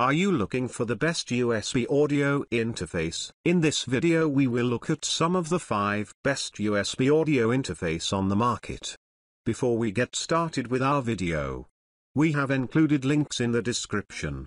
Are you looking for the best USB audio interface? In this video we will look at some of the 5 best USB audio interface on the market. Before we get started with our video, we have included links in the description.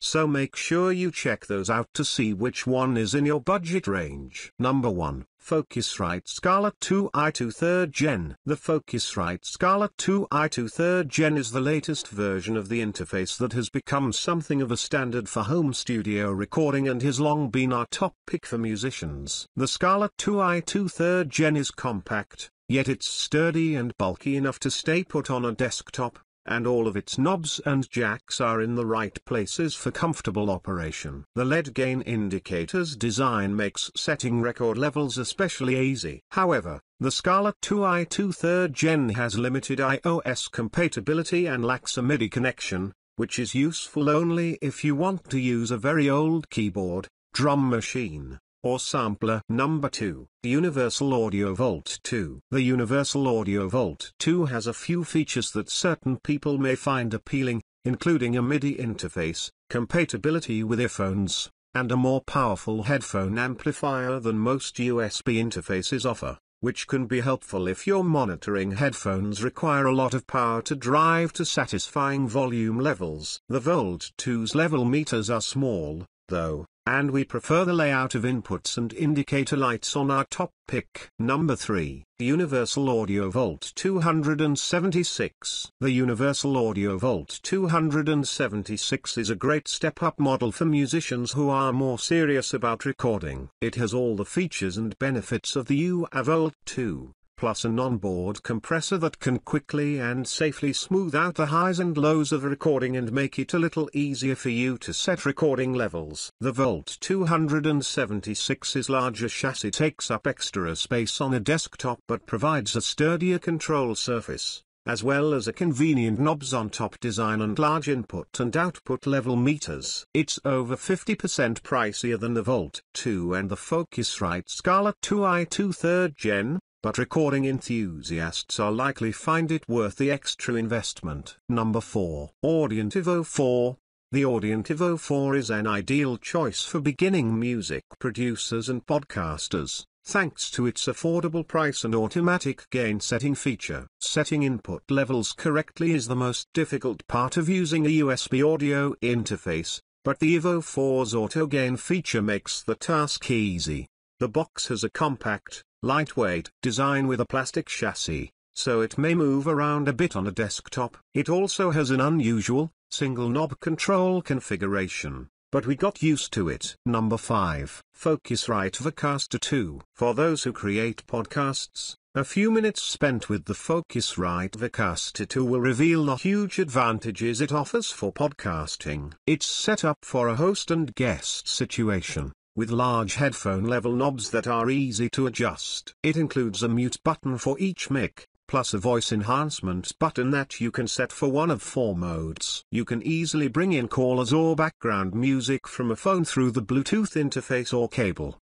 So make sure you check those out to see which one is in your budget range. Number 1, Focusrite Scarlett 2i2 3rd Gen. The Focusrite Scarlett 2i2 3rd Gen is the latest version of the interface that has become something of a standard for home studio recording and has long been our top pick for musicians. The Scarlett 2i2 3rd Gen is compact, yet it's sturdy and bulky enough to stay put on a desktop, and all of its knobs and jacks are in the right places for comfortable operation. The LED gain indicator's design makes setting record levels especially easy. However, the Scarlett 2i2 3rd Gen has limited iOS compatibility and lacks a MIDI connection, which is useful only if you want to use a very old keyboard, drum machine, or sampler. Number 2. Universal Audio Volt 2. The Universal Audio Volt 2 has a few features that certain people may find appealing, including a MIDI interface, compatibility with earphones, and a more powerful headphone amplifier than most USB interfaces offer, which can be helpful if your monitoring headphones require a lot of power to drive to satisfying volume levels. The Volt 2's level meters are small, though, and we prefer the layout of inputs and indicator lights on our top pick. Number 3. Universal Audio Volt 276. The Universal Audio Volt 276 is a great step-up model for musicians who are more serious about recording. It has all the features and benefits of the UA Volt 2 plus an onboard compressor that can quickly and safely smooth out the highs and lows of a recording and make it a little easier for you to set recording levels. The Volt 276's larger chassis takes up extra space on a desktop but provides a sturdier control surface as well as a convenient knobs on top design and large input and output level meters. It's over 50% pricier than the Volt 2 and the Focusrite Scarlett 2i2 3rd Gen, but recording enthusiasts are likely find it worth the extra investment. Number 4. Audient Evo 4. The Audient Evo 4 is an ideal choice for beginning music producers and podcasters, thanks to its affordable price and automatic gain setting feature. Setting input levels correctly is the most difficult part of using a USB audio interface, but the Evo 4's auto gain feature makes the task easy. The box has a compact, lightweight design with a plastic chassis, so it may move around a bit on a desktop. It also has an unusual, single knob control configuration, but we got used to it. Number 5. Focusrite Vocaster 2. For those who create podcasts, a few minutes spent with the Focusrite Vocaster 2 will reveal the huge advantages it offers for podcasting. It's set up for a host and guest situation with large headphone level knobs that are easy to adjust. It includes a mute button for each mic, plus a voice enhancement button that you can set for one of four modes. You can easily bring in callers or background music from a phone through the Bluetooth interface or cable.